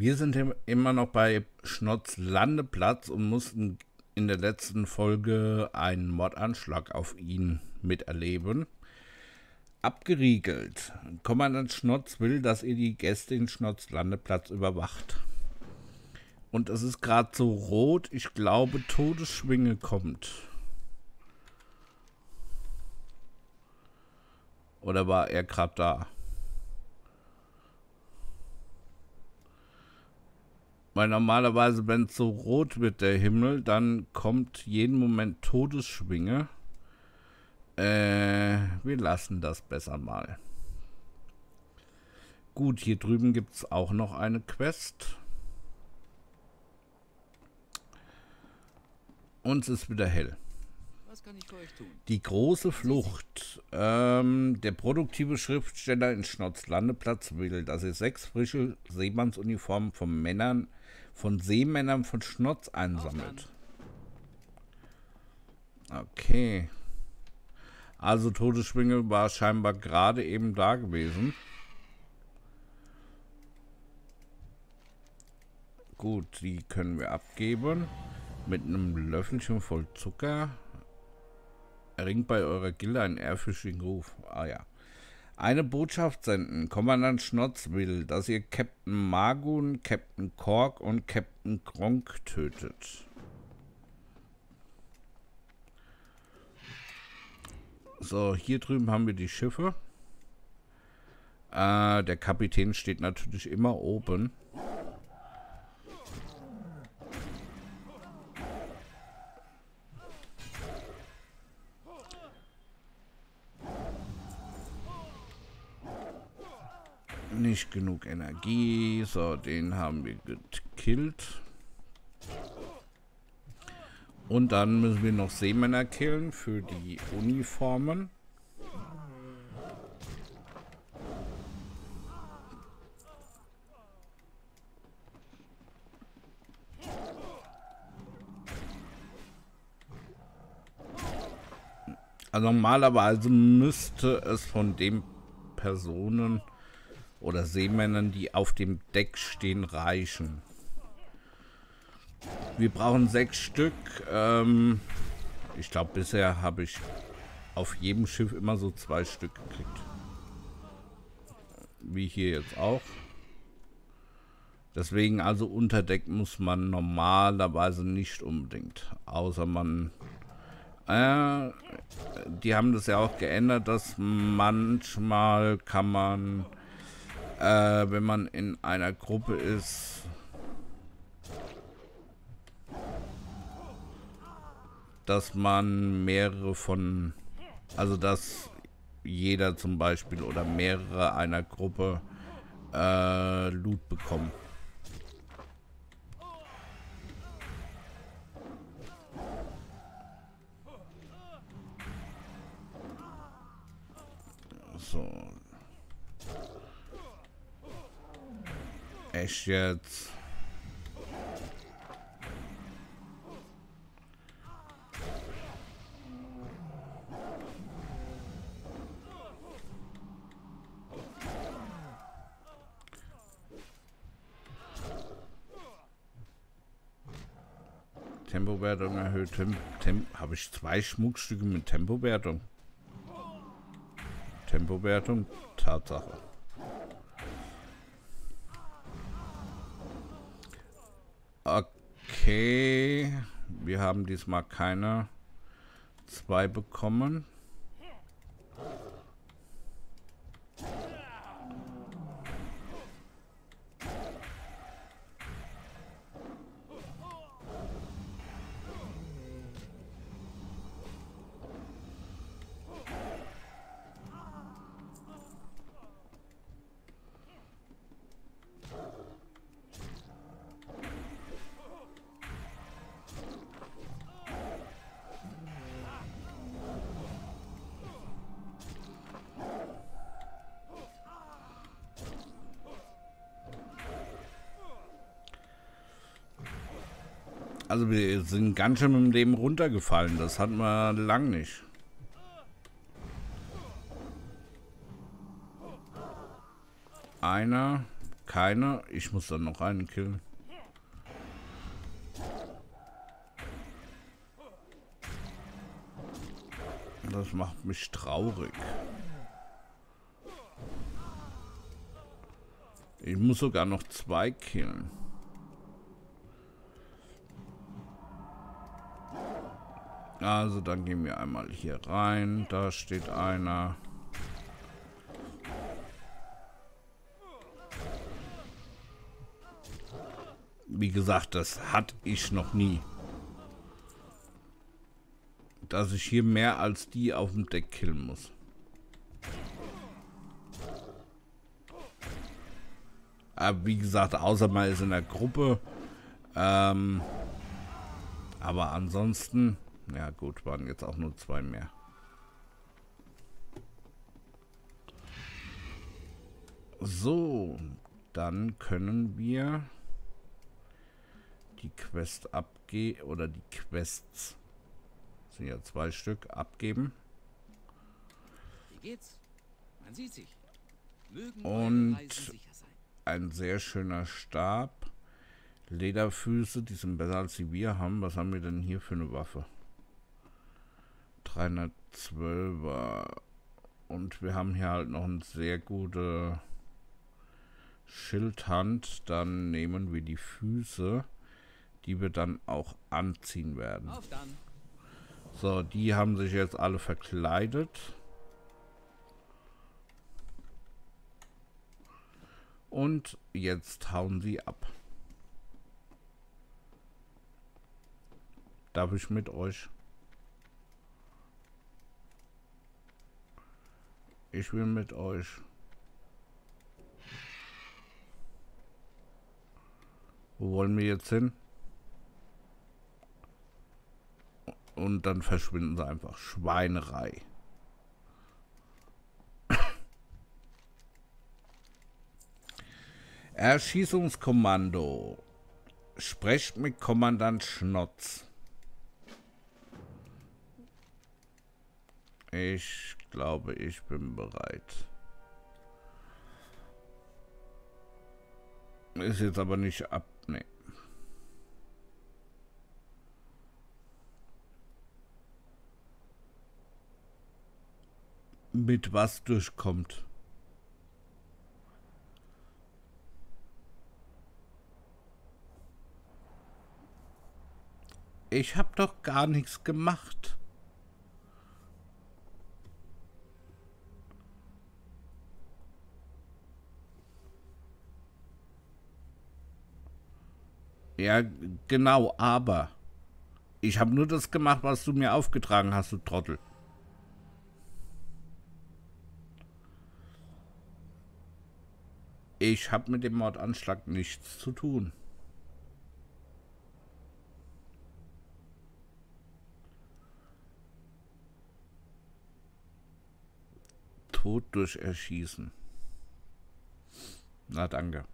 Wir sind immer noch bei Schnotz Landeplatz und mussten in der letzten Folge einen Mordanschlag auf ihn miterleben. Abgeriegelt. Kommandant Schnotz will, dass ihr die Gäste in Schnotz Landeplatz überwacht. Und es ist gerade so rot, ich glaube, Todesschwinge kommt. Oder war er gerade da? Weil normalerweise, wenn es so rot wird, der Himmel, dann kommt jeden Moment Todesschwinge. Äh, wir lassen das besser mal. Gut, hier drüben gibt es auch noch eine Quest. Und es ist wieder hell. Die große Flucht. Ähm, der produktive Schriftsteller in Schnotzlandeplatz will, dass er sechs frische Seemannsuniformen von Männern, von Seemännern von Schnotz einsammelt. Okay. Also Todesschwinge war scheinbar gerade eben da gewesen. Gut, die können wir abgeben. Mit einem Löffelchen voll Zucker. Erringt bei eurer Gilde einen ehrfürchtigen Ruf. Ah ja. Eine Botschaft senden. Kommandant Schnotz will, dass ihr Captain Magun, Captain Kork und Captain Gronk tötet. So, hier drüben haben wir die Schiffe. Äh, der Kapitän steht natürlich immer oben. Nicht genug Energie. So, den haben wir gekillt. Und dann müssen wir noch Seemänner killen für die Uniformen. Also normalerweise müsste es von den Personen oder Seemännern, die auf dem Deck stehen, reichen. Wir brauchen sechs Stück. Ähm, ich glaube, bisher habe ich auf jedem Schiff immer so zwei Stück gekriegt. Wie hier jetzt auch. Deswegen also unter Deck muss man normalerweise nicht unbedingt. Außer man... Äh, die haben das ja auch geändert, dass manchmal kann man äh, wenn man in einer Gruppe ist. Dass man mehrere von, also dass jeder zum Beispiel oder mehrere einer Gruppe äh, Loot bekommen. So, Echt jetzt? Tempowertung erhöht. Tem Tem Habe ich zwei Schmuckstücke mit Tempowertung? Tempowertung? Tatsache. Okay. Wir haben diesmal keine zwei bekommen. Also wir sind ganz schön im Leben runtergefallen. Das hatten wir lang nicht. Einer. keine. Ich muss dann noch einen killen. Das macht mich traurig. Ich muss sogar noch zwei killen. Also dann gehen wir einmal hier rein. Da steht einer. Wie gesagt, das hatte ich noch nie. Dass ich hier mehr als die auf dem Deck killen muss. Aber wie gesagt, außer man ist in der Gruppe. Ähm, aber ansonsten, ja gut, waren jetzt auch nur zwei mehr. So, dann können wir die Quest abgehen oder die Quests sind ja zwei Stück abgeben. Wie geht's? Man sieht sich. Mögen Und ein sehr schöner Stab. Lederfüße, die sind besser als die wir haben. Was haben wir denn hier für eine Waffe? 312er. Und wir haben hier halt noch eine sehr gute Schildhand. Dann nehmen wir die Füße, die wir dann auch anziehen werden. So, die haben sich jetzt alle verkleidet. Und jetzt hauen sie ab. Darf ich mit euch? Ich will mit euch. Wo wollen wir jetzt hin? Und dann verschwinden sie einfach. Schweinerei. Erschießungskommando. Sprecht mit Kommandant Schnotz. Ich glaube, ich bin bereit. Ist jetzt aber nicht ab... Nee. Mit was durchkommt. Ich habe doch gar nichts gemacht. Ja, genau, aber ich habe nur das gemacht, was du mir aufgetragen hast, du Trottel. Ich habe mit dem Mordanschlag nichts zu tun. Tod durch Erschießen. Na danke.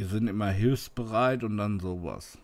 Wir sind immer hilfsbereit und dann sowas.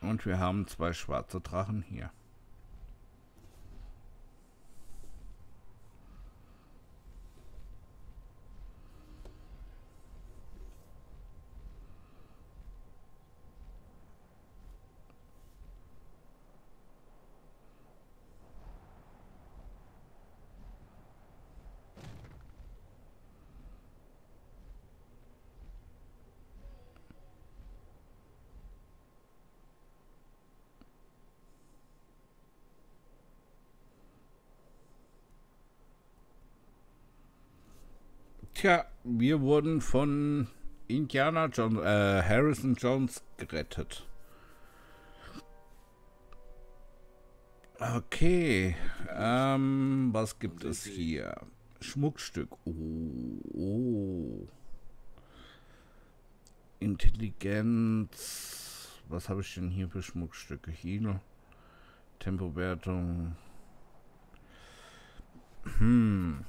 Und wir haben zwei schwarze Drachen hier. Tja, wir wurden von Indiana Jones, äh, Harrison Jones gerettet. Okay, ähm, was gibt es hier? Schmuckstück. Oh, oh. Intelligenz. was habe ich denn hier für Schmuckstücke? Hier. Tempowertung. Hm.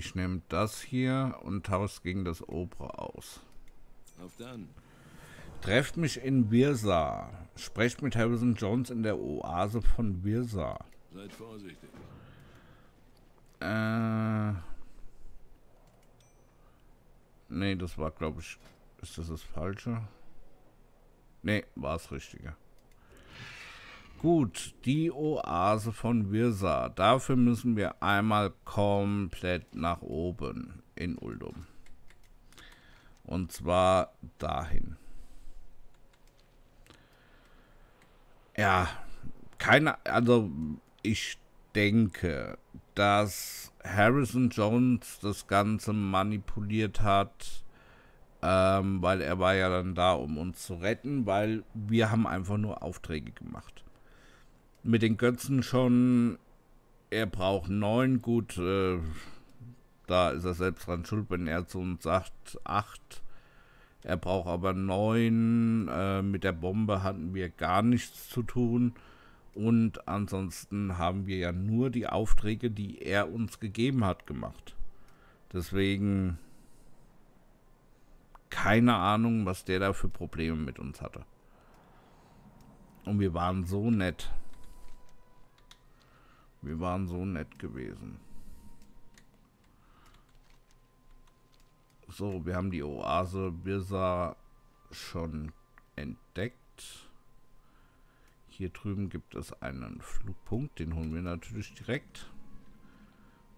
Ich nehme das hier und tausche gegen das Opera aus. Auf dann. Trefft mich in Virsa. Sprecht mit Harrison Jones in der Oase von Virsa. Seid vorsichtig. Äh. Nee, das war, glaube ich. Ist das das Falsche? Nee, war es Richtige. Gut, die Oase von Virsa. Dafür müssen wir einmal komplett nach oben in Uldum. Und zwar dahin. Ja, keine, also ich denke, dass Harrison Jones das Ganze manipuliert hat, ähm, weil er war ja dann da, um uns zu retten, weil wir haben einfach nur Aufträge gemacht. Mit den Götzen schon, er braucht neun, gut, äh, da ist er selbst dran schuld, wenn er zu uns sagt, acht. Er braucht aber neun. Äh, mit der Bombe hatten wir gar nichts zu tun. Und ansonsten haben wir ja nur die Aufträge, die er uns gegeben hat, gemacht. Deswegen keine Ahnung, was der da für Probleme mit uns hatte. Und wir waren so nett. Wir waren so nett gewesen. So, wir haben die Oase Birsa schon entdeckt. Hier drüben gibt es einen Flugpunkt, den holen wir natürlich direkt.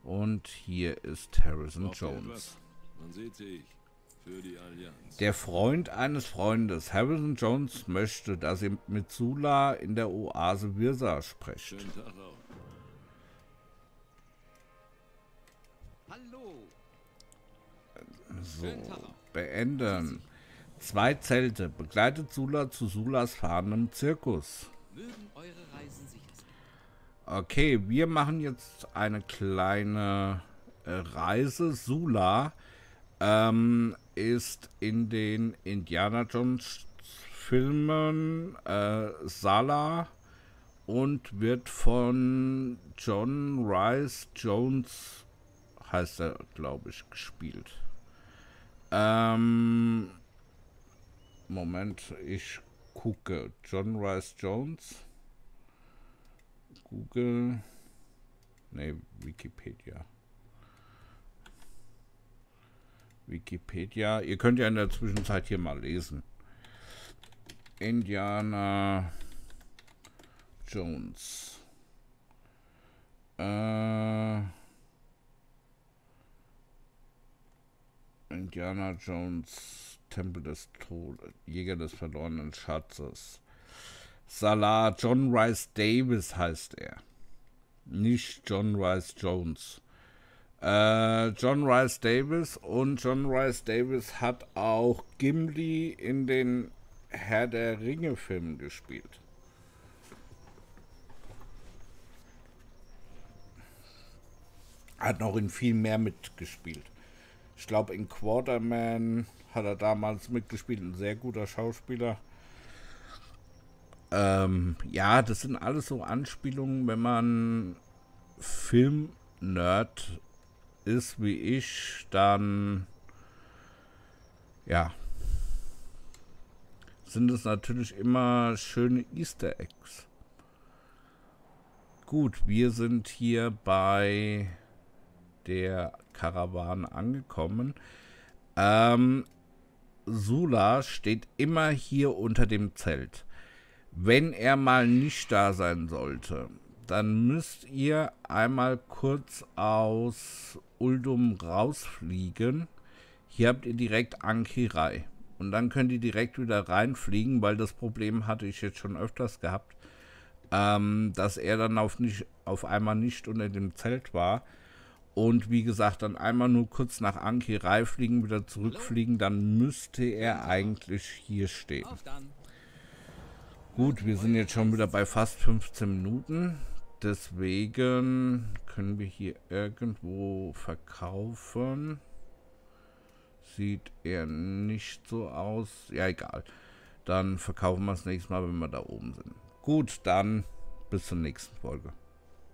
Und hier ist Harrison Jones. Der Freund eines Freundes, Harrison Jones, möchte, dass ihr mit Sula in der Oase Virsa sprecht. So, beenden. Zwei Zelte. Begleitet Sula zu Sulas fahrendem Zirkus. Okay, wir machen jetzt eine kleine äh, Reise. Sula ähm, ist in den Indiana Jones Filmen äh, Sala und wird von John Rice Jones, heißt er, glaube ich, gespielt. Ähm, Moment, ich gucke. John Rice Jones. Google. Ne, Wikipedia. Wikipedia. Ihr könnt ja in der Zwischenzeit hier mal lesen. Indiana Jones. Äh. Indiana Jones, Tempel des Todes, Jäger des verlorenen Schatzes. Salah, John Rice Davis heißt er. Nicht John Rice Jones. Äh, John Rice Davis und John Rice Davis hat auch Gimli in den Herr der Ringe Filmen gespielt. Hat noch in viel mehr mitgespielt. Ich glaube, in Quarterman hat er damals mitgespielt, ein sehr guter Schauspieler. Ähm, ja, das sind alles so Anspielungen, wenn man Film-Nerd ist wie ich, dann ja, sind es natürlich immer schöne Easter Eggs. Gut, wir sind hier bei der Karawane angekommen. Ähm, Sula steht immer hier unter dem Zelt. Wenn er mal nicht da sein sollte, dann müsst ihr einmal kurz aus Uldum rausfliegen. Hier habt ihr direkt Ankirei. Und dann könnt ihr direkt wieder reinfliegen, weil das Problem hatte ich jetzt schon öfters gehabt, ähm, dass er dann auf, nicht, auf einmal nicht unter dem Zelt war. Und wie gesagt, dann einmal nur kurz nach Anki fliegen, wieder zurückfliegen, dann müsste er eigentlich hier stehen. Gut, wir sind jetzt schon wieder bei fast 15 Minuten. Deswegen können wir hier irgendwo verkaufen. Sieht eher nicht so aus. Ja, egal. Dann verkaufen wir es nächstes Mal, wenn wir da oben sind. Gut, dann bis zur nächsten Folge.